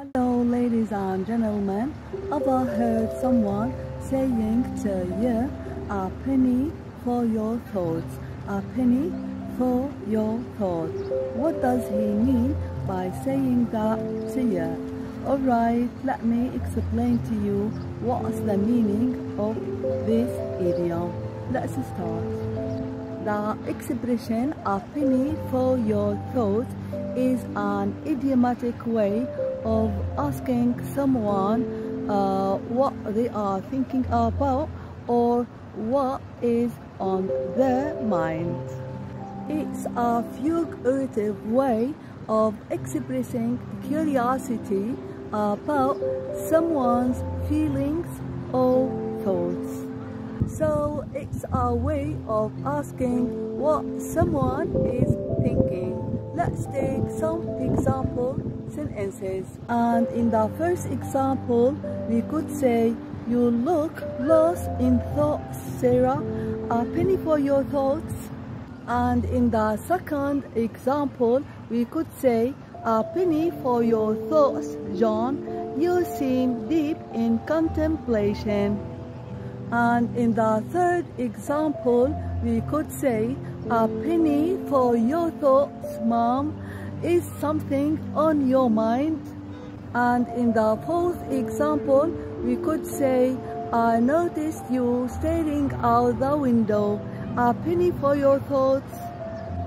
Hello, ladies and gentlemen. Ever heard someone saying to you, a penny for your thoughts, a penny for your thoughts? What does he mean by saying that to you? Alright, let me explain to you what's the meaning of this idiom. Let's start. The expression a penny for your thoughts is an idiomatic way of asking someone uh, what they are thinking about or what is on their mind. It's a figurative way of expressing curiosity about someone's feelings or thoughts. So it's a way of asking what someone is thinking. Let's take some example sentences. And in the first example, we could say, you look lost in thought, Sarah. A penny for your thoughts. And in the second example, we could say, a penny for your thoughts, John. You seem deep in contemplation. And in the third example, we could say, a penny for your thoughts, Mom. Is something on your mind? And in the fourth example, we could say, I noticed you staring out the window. A penny for your thoughts.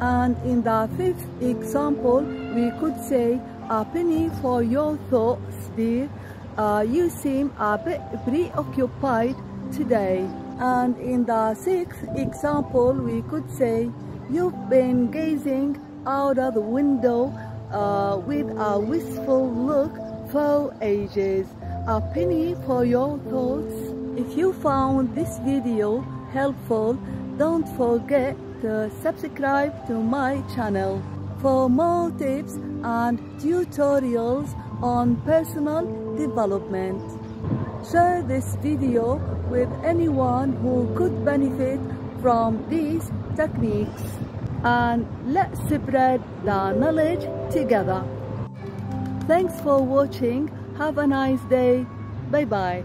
And in the fifth example, we could say, a penny for your thoughts, dear. Uh, you seem a bit preoccupied today. And in the sixth example, we could say, you've been gazing out of the window uh, with a wistful look for ages. A penny for your thoughts. If you found this video helpful, don't forget to subscribe to my channel for more tips and tutorials on personal development. Share this video with anyone who could benefit from these techniques and let's spread the knowledge together. Thanks for watching. Have a nice day. Bye bye.